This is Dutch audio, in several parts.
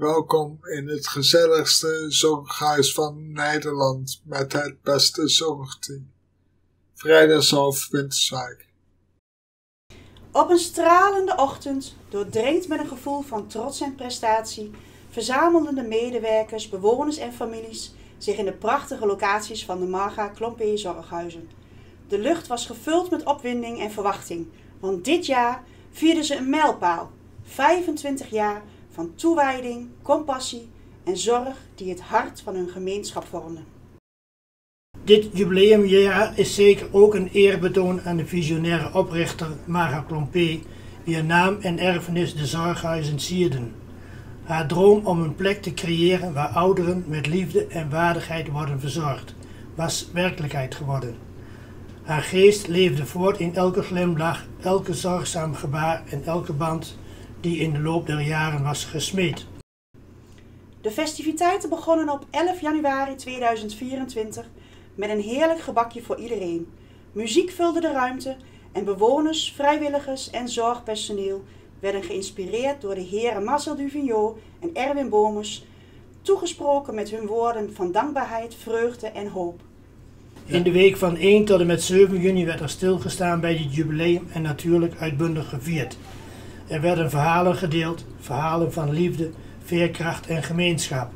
Welkom in het gezelligste zorghuis van Nederland met het beste zorgteam. Vrijdagshof Winterswijk. Op een stralende ochtend, doordrenkt met een gevoel van trots en prestatie, verzamelden de medewerkers, bewoners en families zich in de prachtige locaties van de Marga Klompé Zorghuizen. De lucht was gevuld met opwinding en verwachting, want dit jaar vierden ze een mijlpaal. 25 jaar van toewijding, compassie en zorg die het hart van hun gemeenschap vormden. Dit jubileumjaar is zeker ook een eerbetoon aan de visionaire oprichter Marga Klompé, wier naam en erfenis de zorghuizen sierden. Haar droom om een plek te creëren waar ouderen met liefde en waardigheid worden verzorgd, was werkelijkheid geworden. Haar geest leefde voort in elke glimlach, elke zorgzaam gebaar en elke band die in de loop der jaren was gesmeed. De festiviteiten begonnen op 11 januari 2024 met een heerlijk gebakje voor iedereen. Muziek vulde de ruimte en bewoners, vrijwilligers en zorgpersoneel werden geïnspireerd door de heren Marcel Duvigneau en Erwin Bomers, toegesproken met hun woorden van dankbaarheid, vreugde en hoop. In de week van 1 tot en met 7 juni werd er stilgestaan bij dit jubileum en natuurlijk uitbundig gevierd. Er werden verhalen gedeeld, verhalen van liefde, veerkracht en gemeenschap.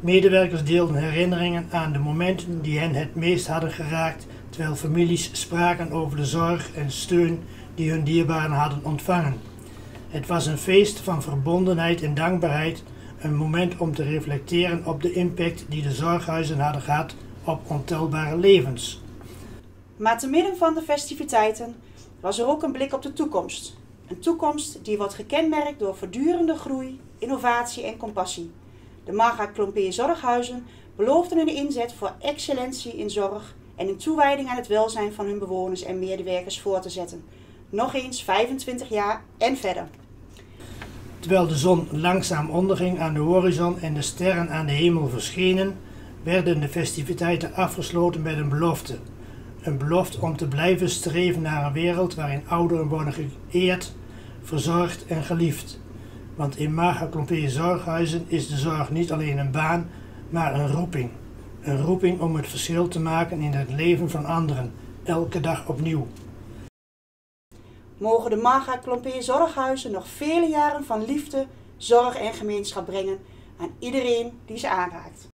Medewerkers deelden herinneringen aan de momenten die hen het meest hadden geraakt, terwijl families spraken over de zorg en steun die hun dierbaren hadden ontvangen. Het was een feest van verbondenheid en dankbaarheid, een moment om te reflecteren op de impact die de zorghuizen hadden gehad op ontelbare levens. Maar te midden van de festiviteiten was er ook een blik op de toekomst. Een toekomst die wordt gekenmerkt door voortdurende groei, innovatie en compassie. De Marga Klompé Zorghuizen beloofden een inzet voor excellentie in zorg en een toewijding aan het welzijn van hun bewoners en medewerkers voor te zetten. Nog eens 25 jaar en verder. Terwijl de zon langzaam onderging aan de horizon en de sterren aan de hemel verschenen, werden de festiviteiten afgesloten met een belofte. Een belofte om te blijven streven naar een wereld waarin ouderen worden geëerd, verzorgd en geliefd. Want in Marga Zorghuizen is de zorg niet alleen een baan, maar een roeping. Een roeping om het verschil te maken in het leven van anderen, elke dag opnieuw. Mogen de Marga Klompé Zorghuizen nog vele jaren van liefde, zorg en gemeenschap brengen aan iedereen die ze aanraakt.